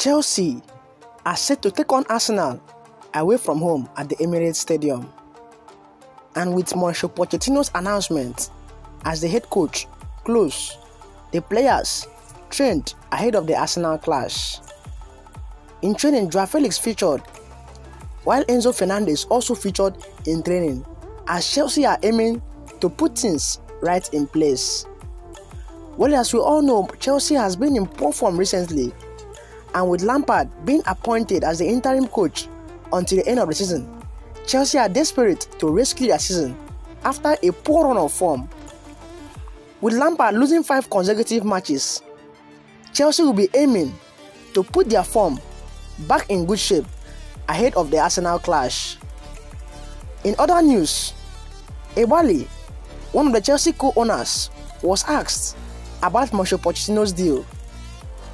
Chelsea are set to take on Arsenal away from home at the Emirates Stadium. And with Mauricio Pochettino's announcement as the head coach close, the players trained ahead of the Arsenal clash. In training, Joao Felix featured, while Enzo Fernandez also featured in training, as Chelsea are aiming to put things right in place. Well, as we all know, Chelsea has been in poor form recently, and with Lampard being appointed as the interim coach until the end of the season, Chelsea are desperate to rescue their season after a poor run of form. With Lampard losing five consecutive matches, Chelsea will be aiming to put their form back in good shape ahead of the Arsenal clash. In other news, Eghbali, one of the Chelsea co-owners, was asked about Mauricio Pochettino's deal,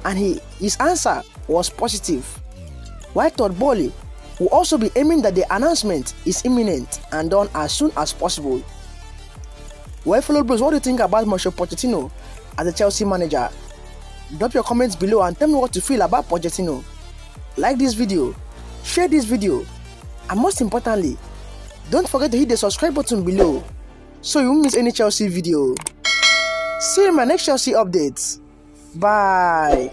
and he, his answer was positive. While Todd Boehly will also be aiming that the announcement is imminent and done as soon as possible. Well, fellow bros, what do you think about Mauricio Pochettino as a Chelsea manager? Drop your comments below and tell me what you feel about Pochettino. Like this video, share this video, and most importantly, don't forget to hit the subscribe button below so you won't miss any Chelsea video. See you in my next Chelsea updates. Bye.